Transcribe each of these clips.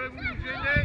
Diego, Diego.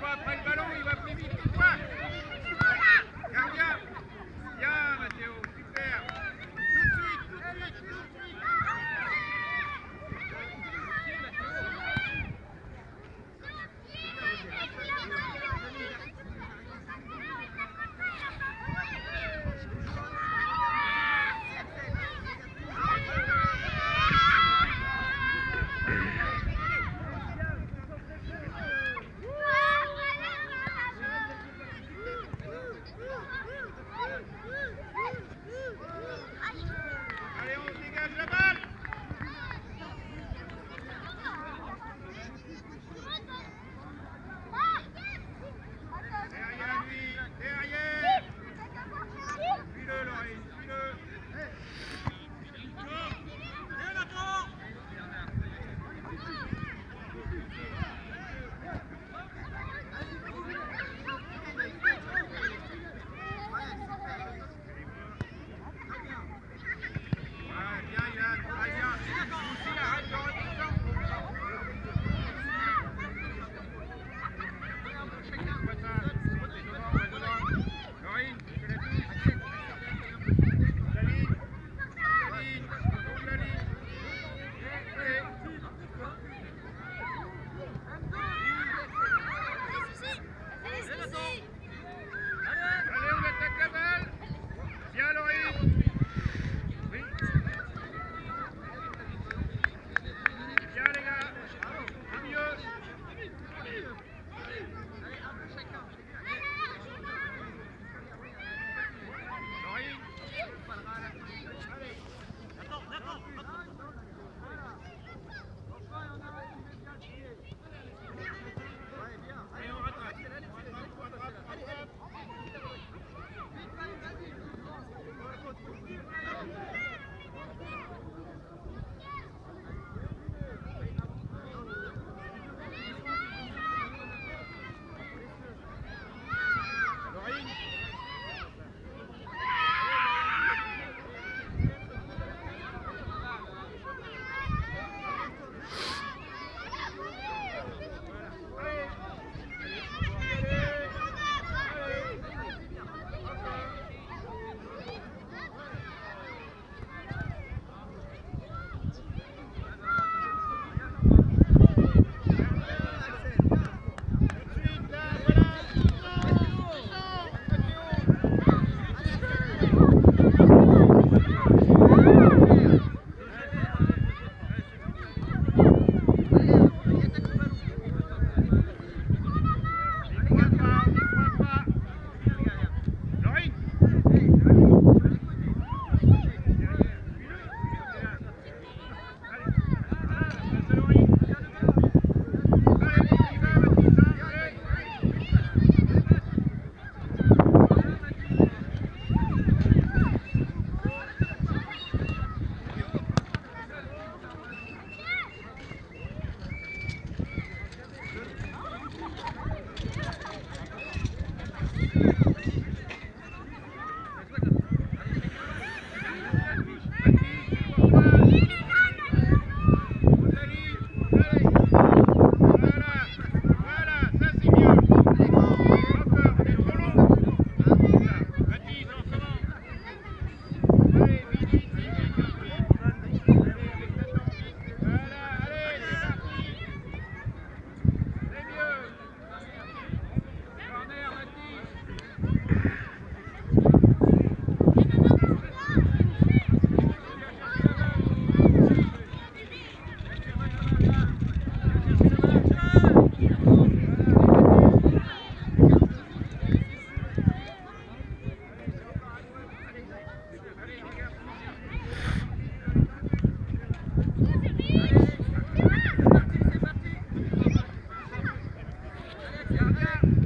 Après le ballon, il va Yeah, yeah.